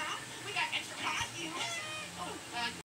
Yeah.